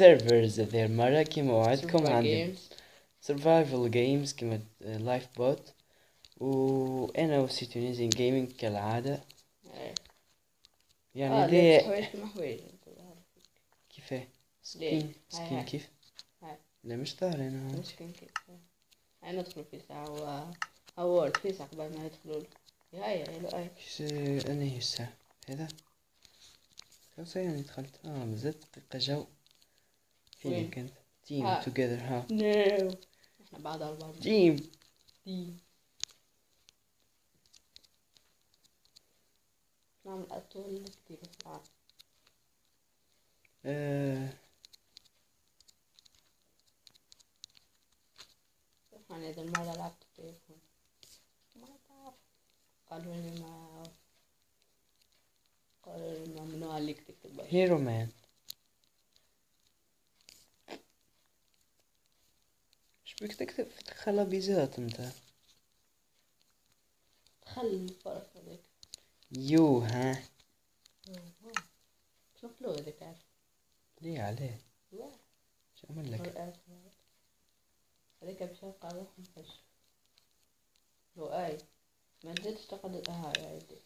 سيرفرز هذه المرة كيما Survival عندي. سرفايفل جيمز كيما لايف بوت وأنا وسيتونيزين جيمنج كالعادة. يعني كيما حوايج كيفاه؟ سكين. سكين. كيف. لا مش ظاهر أنا. مش كيف. هاي ندخل في ساعة. و أورد في ساعة قبل ما يدخلوا. له هاي هاي أنا هي الساعة. هذا. كم ساعة يعني دخلت؟ آه مازالت دقيقة جو. فين وين؟ كنت تيم ها. توجذر ها نو إحنا بعد أربعة تيم دي نعمل أطول كتير ساعة آه. أنا إذا مرة لعبت تليفون ما تعرف قالوا لي ما قالوا لي ممنوع عليك تكتب بس. هيرو مان بك تكتب في خلابيزات انت خلي الفرق هذاك يو ها شنو فلو هذاك عارف ليه عليه لا شو اعمل لك هذاك باش يبقى روح مفش لو اي ما نزيدش تقعد آه يا عيدي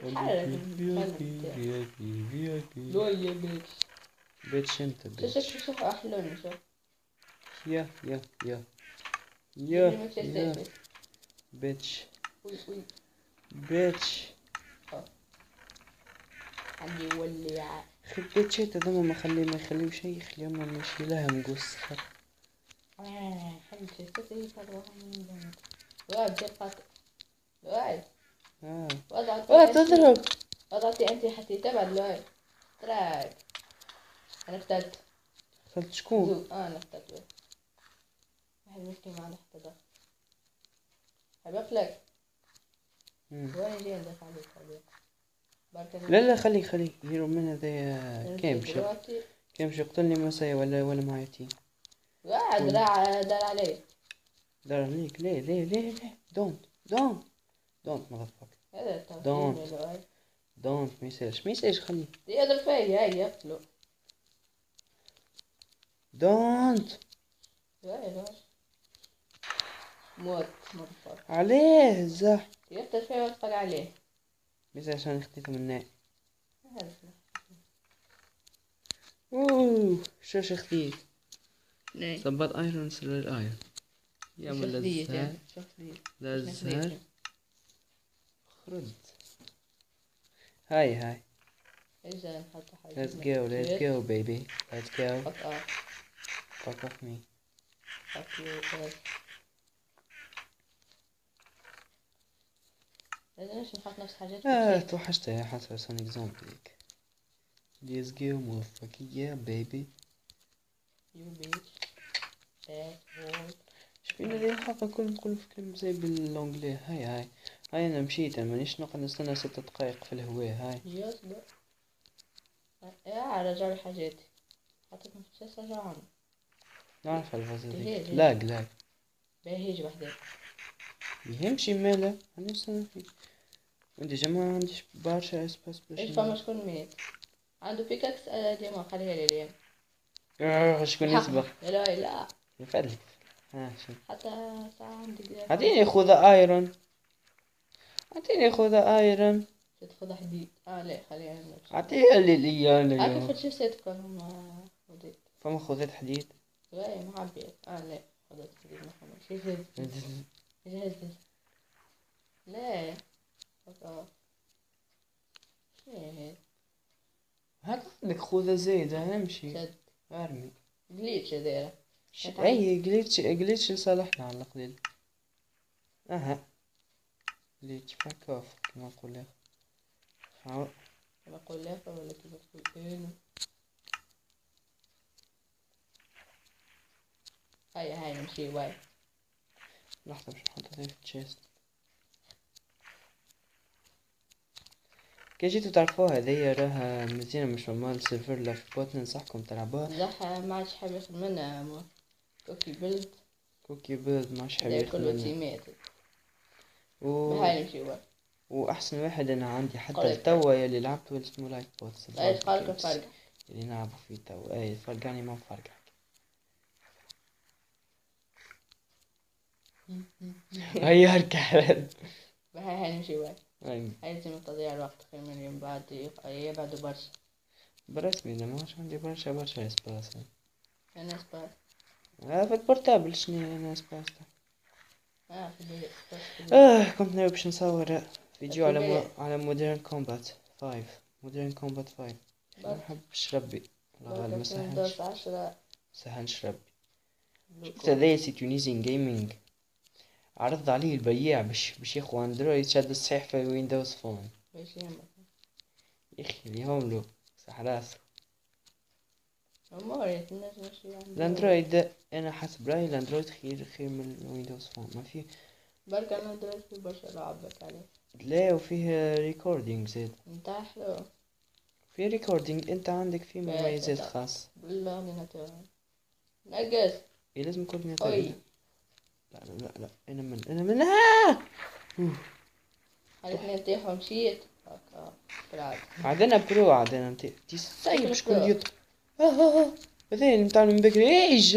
في اي بي حالك. في اي بي في اي بي لو يا بيتش بيتش انت شوف بيتش شوف احلوني شوف يا يا يا يا ما يا وي وي بيتش عندي يولي ع- أخي بيتشات هذوما ما خليه ما يخليو شي يخليهم ماشي لها مقص آه، حلو شفتي هي آه وضعت آه تضرب وضعتي انت حتى تبعد لواي تراك أنا افتدت خلت شكون آه أنا واي واحد ما عنده حتى ضغط حبيت لك. وين جاي ندافع عليك لا لا خليه خليه هيرو من هذا كيم شو يقتلني مسايا ولا ولا معايا تيم واحد راح دار عليه دار عليك ليه ليه ليه ليه دونت دونت دونت هذا Don't. يا لؤي. دونت ما يسالش ما يسالش خليه يقدر فيا هاي يقتلوا دونت موت مرفر عليه زح يقتل فيا ويقتل عليه ما يسالش أنا خطيته من النار هذا. اوه شاش خديت ليه؟ صبات ايرون سر الايرون يعني شخصية لزها خرد هاي هاي let's go let's go baby let's go fuck off fuck off me fuck you fuck. لازمش نحط نفس حاجات آه. توحشت يا حسب سونيك زومبيك let's go motherfucker yeah baby you bitch bad boy شبينا ذي الحلقة كل نقول في كلمة زي ب l'anglais هاي هاي. هاي أنا مشيت أنا مانيش نقعد نستنى ست دقايق في الهواء هاي. يصبر يا رجع لي حاجاتي. في الشاشة رجعهم نعرف الفازة ذيك هي. لاق لاق باهيج وحدة. يمشي ماله. أنا نستنى فيه وانت جماعة ما عنديش برشا إسباس باش إيش فما شكون مات عنده بيكاكس آه، ديما خليها لي اليوم آه، شكون يسبق؟ لا لا لا. يفعل. ها شو حتى ساعة عندي اعطيني خوذة ايرون اعطيني خوذة ايرون تدخل حديد آه لا خليها نمشي. اعطيها لي لي أنا في شاشتكم هما خديت فما خوذة حديد. لا ما عبيت آه لا خديت حديد ما خديت شي زز جهز لا. شي هات عندك خوذة زايدة؟ امشي شد أرمي. glitch هذيلا ش- اي glitch glitch لصالحنا على القليل. أها. glitch back off كما نقول لك. حاول نقول لا ولا كما تقول إيه هاي هاي نمشي واي. لحظة باش نحط هذا في ال chest كي جيتو تعرفوها هذيا راها مزيانة مش normal server Lifeboat ننصحكم تلعبوها. بصح ما عادش حاب ياخد منها Cookie Build Cookie Build هذا ياخد كله و... بقى وأحسن واحد أنا عندي حتى قريب. التوا يلي لعبته اسمه Lifeboat إيش خلق الفرق اللي نلعبوا فيه توا اي فرقاني ما فرق هي هركعت بهاي هاي نمشي بقى أي. هاي لازم تضيع الوقت. خير من بعد يبعدوا برشا. برسمي أنا ماش عندي برشا برشا espace أنا espace البيت بس في البيت. آه كنت ناوي باش نصور فيديو على. على Modern Combat 5 Modern Combat 5 ما نحبش ربي والله غالي ما سهلش ربي شفت. هذايا Tunisian Gaming عرض عليه البياع باش باش ياخو Android شاد الصحيح في Windows Phone يهمك يخي اليوم له صح راسه ال Android أنا حسب رايي ال Android خير خير من ال Windows Phone ما فيه بركة أنا درت في برشا لعبك عليه لا وفيه recording زاد انت حلو في ريكوردينج انت عندك فيه مميزات. خاصة بالأورديناتور نقص لازم يكون أوي لا لا لا لا أنا من أنا من! خليتني نطيح ومشيت هكا عندنا برو عندنا انت تي سايب شكون برو. آه آه آه. هذين نتاع من بكري. إيش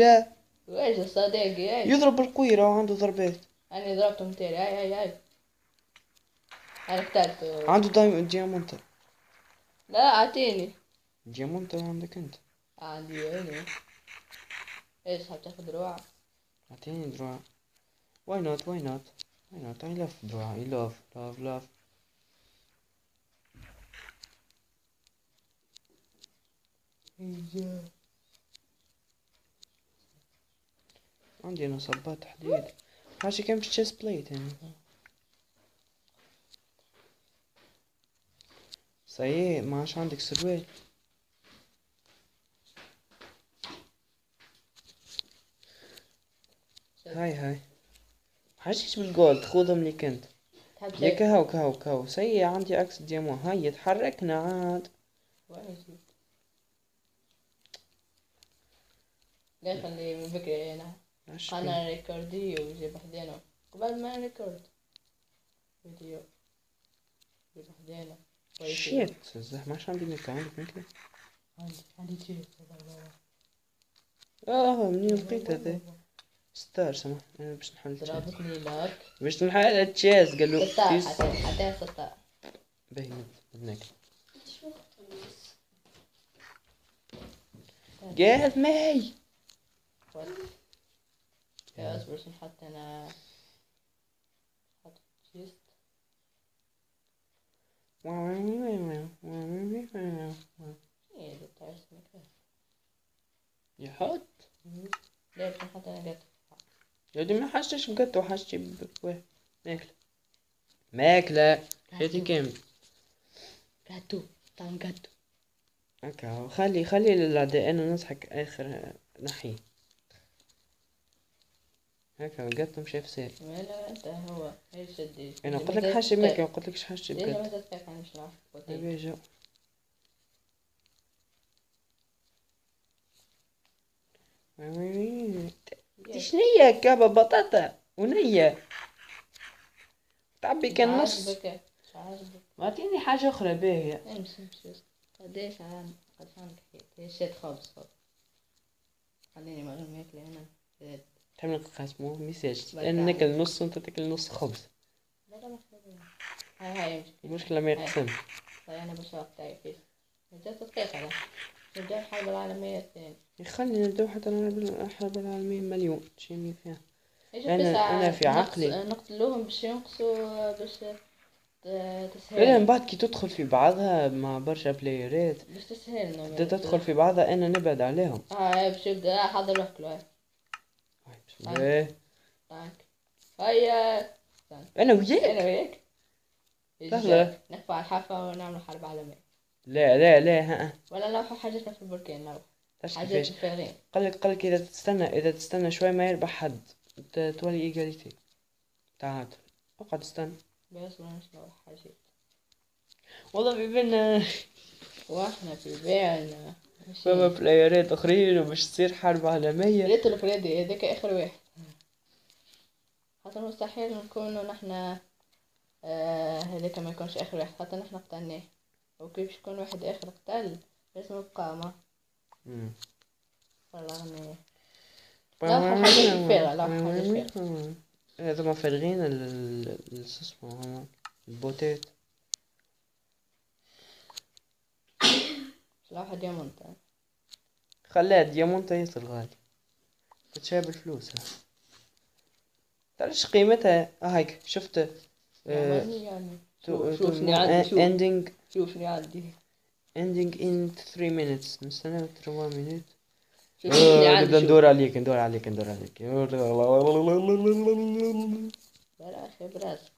وايش صديقي إيش؟ يضرب بالقويرة وعنده ضربات. أنا ضربته متيري هاي هاي هاي أنا قتلته. عنده دايم diamant ا لا أعطيني. diamant ا عندك أنت. عندي عيني إيش هتاخد روعة أعطيني دروع. why not why not why not I love دروع. I love love love عندي أنا صبات حديد حاجة كان بالشيست بليت يعني. صحيح ما عادش عندك سروال. هاي هاي. حاجيش بالجولد خذهم لي كنت. يا كهو كهو كهو سي عندي إكس ديامون هاي تحركنا عاد. وين جيت ليه خلي من بكري هنا أنا ريكوردي وجيب حدينا قبل ما نريكورد فيديو. جيب حدينا شيت. زح ماش عندي نت. عندك نت عندي عندي شيء آه منين لقيت هذا. ستار سمح أنا باش نحل ضربتني لك باش نحل تشيز قال له ستار حتى ستار باهي بدناك جاهز ماي يا اصبر عشان حتى أنا حط جيست إيه ده بتاع اسمك؟ يحط ليه عشان حتى أنا جت يا دي ما حاجتش بقت وحاجتي بواه ماكلة ماكلة حياتي كامل جاتو طعم جاتو هكا خلي خلي للأعداء أنا نضحك آخر نحي هكا قطم شاف ما لا انت هو إيش شدي. أنا قلت لك ماكلة ما قلت لكش بقت ما تتفق عن مش نعرف شنية كابة بطاطا؟ ونية. تعبي كان نص. اعطيني حاجة أخرى باهية. امشي امشي. قديش عن قد عندك؟ هيك شيت خبز خبز خليني هنا زاد. تعمل قسمه ميساج عليك. ناكل نص وأنت تاكل نص خبز. لا لا خليني. هاي هاي المشكلة ما يقسم طيب أنا بشرب تاعي فيه. جات تدقيق هذا. نبدأ الحرب العالمية الثانية. يخلي نبدأ حتى الحرب العالمية مليون. شيني فيها. بس أنا في عقلي. نقتلوهم باش ينقصوا باش ت- لا تسهل من بعد كي تدخل في بعضها مع برشا بلايرات باش تسهل تدخل في بعضها أنا نبعد عليهم. آه باش يبدأ حضر وكله هيا أنا وياك أنا وياك لحظة. نرفع الحافة ونعمل حرب عالمية لا لا لا ها ولا نروح حاجتنا في البركان نروح كيفاش الفارين قالك قالك إذا تستنى إذا تستنى شوي ما يربح حد تولي إيجاليتي تعادل اقعد استنى بس ما نروح حاجات والله في بالنا وإحنا في بالنا فما بلايرات أخرين وباش تصير حرب عالمية. ريت الفريدي هذاك آخر واحد. خاطر مستحيل نكونوا نحنا آه هذاك ما يكونش آخر واحد. خاطر نحنا قتلناه. وكيف باش يكون واحد آخر قتل؟ لازم القامة. مم. فرغناه. لا، حاجة لا، حاجة هذوما فارغين شو اسمه البوتات. صراحة ديامونت خليها ديامونتا ياسر غالي. تتشابه الفلوس ها تعرفش قيمتها آه هيك شفت آه، يعني يعني تو- شوف تو- شوفني عندي شوفني عندي ending in 3 minutes. نستنى 3 minutes. آه، بدنا. ندور عليك ندور عليك ندور عليك. لا لا أخي براسك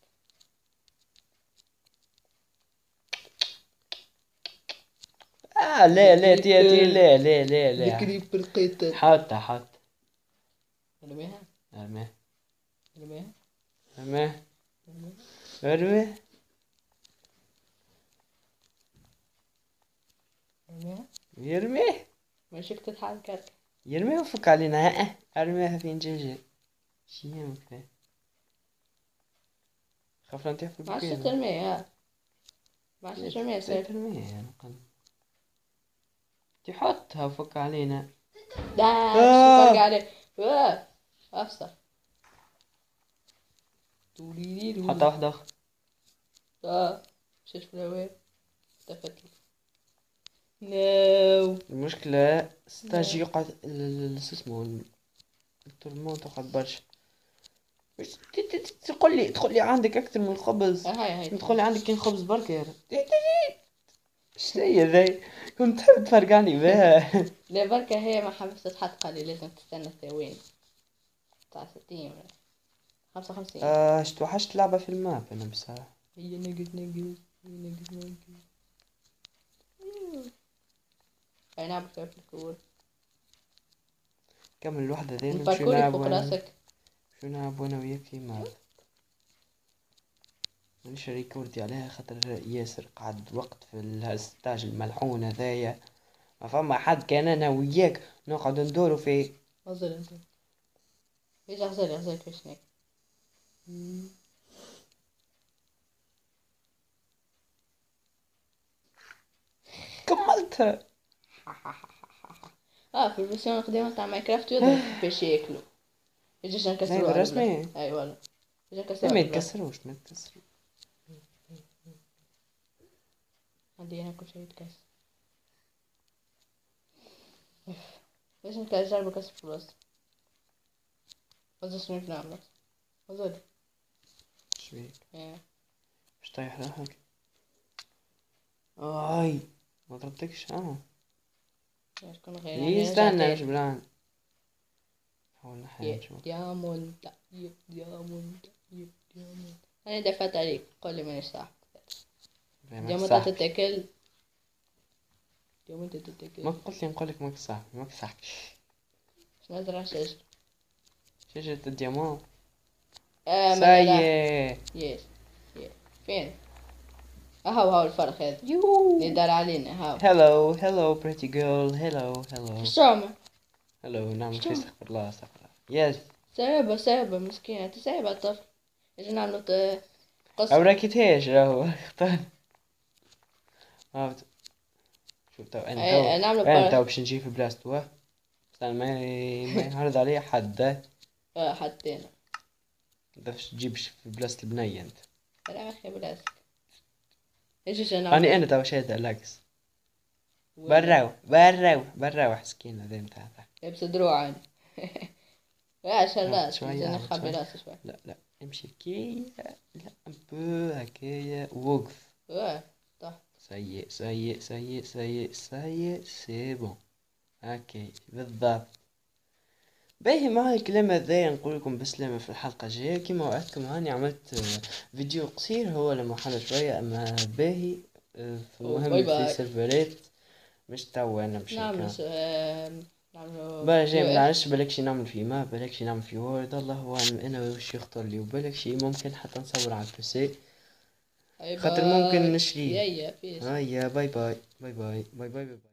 آه لا لا تي تي لا لا لا لا. الكريب القيتل حط حط. ارميها ارميه ارميها ارميه ارميها. ارميه ارميها يرميه. ماشيك تتحرك يرميه وفك علينا. ها أرميها فين؟ جيجي شي يمكن خاف لا نطيح في ما عادش البكين ترميها. ما عادش ترميها سيف. ترميه يعني تحطها وفك علينا. لا آه. فرق عليه؟ آه. افصل حطها واحدة أخرى. آه. مشيت في الهواء اختفت لي. نو. المشكلة ستاج يقعد ال- ال- شو اسمه التورمون تقعد برشا. مش ت- ت- ت- تقول لي تقول لي عندك أكثر من الخبز هاي هاي. تقول لي عندك كان خبز بركة يا رب. إيش هي ذي؟ كنت تحب تفرقعني بها. لا بركة هي ما حبست تتحط قال لي لازم تستنى ثواني تاع ستين ولا خمسة وخمسين. آه توحشت لعبة في ال map أنا بصراحة. هي نقد نقد هي نقد نقد. أي نعم كيف الكور كمل الوحدة ذي؟ نمشي نلعب وأنا؟ شو نلعب أنا وياك في map مانيش ريكوردي عليها خاطر ياسر قعد وقت في ال stage الملعون هذايا. ما فما حد كان أنا وياك نقعد ندورو في غزل أنت. إيش غزل غزل كيف هيك كملتها. آه في ال version القديمة تاع Minecraft يضرب باش ياكلوا. يجيش نكسروا أيوة، رسمي. أي والله. ما يتكسروش ما يتكسروش. عندي أنا كل شيء يتكسر ليش انت جرب كسر فلوس وزن شنو بنعمل وزن شويك إيه. مش طايح روحك؟ آي. ما ضربتكش آه يكون غير إيه، استنى مش بلان. حاول نحل يا دياموند يا دياموند يا دياموند أنا دفعت عليك. قول لي مانيش صح. صح. تتاكل. دياموند تتاكل. ما قلت لي نقول لك ماك صح. ماك صح. شنو نزرع شجر شجرة الديامون. لا. ساي يس. فين؟ اهو هاو الفرخ هذا. اللي دار علينا هاو. هلو هلو بريتي جيرل هلو هلو شو هلو نعم استغفر الله استغفر الله يس سايبة سايبة مسكينة. سايبة الطفل أجي نعملوا ط- قصة أو راكيتهاش راهو؟ اختار عرفت؟ شوف تو أنا تو نعملوا أنا تو باش نجي في بلاصتو أنا ما ما يعرض عليا حد. آه حطينا باش تجيبش في بلاصة البنية أنت. لا أخي بلاسك إيش أجي نعمل أنا أنا تو شاهد العكس براو براو براو حسكينة ذي متاع لابس دروع لا عشان آه، راس شوية، نخبي شوية. راسي شوي لا لا امشي كي لا امبو هكايا وقف. سيء سيء سيء سيء سيء سي بون أوكي بالضبط. باهي مع الكلام هذايا نقول لكم بسلامة في الحلقة الجاية. كيما وعدتكم هاني عملت فيديو قصير هو لما حل شوية أما باهي في المهم. في سيرفرات مش توا أنا مش نعملوا بقى جاي منعرفش بالك شي نعمل في ما بالك شي نعمل في world. الله أعلم أنا وش يخطر لي وبالك شي ممكن حتى نصور على ال PC خاطر. ممكن peace هيا bye bye bye bye bye bye, bye.